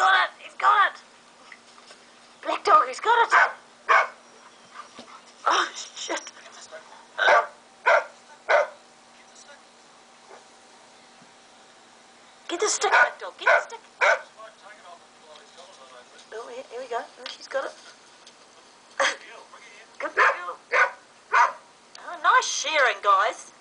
got it. He's got it. Black dog, he's got it. Oh, shit. Get the stick, black dog. Get the stick. Oh, here, here we go. Oh, she's got it. Good girl. Oh, nice sharing, guys.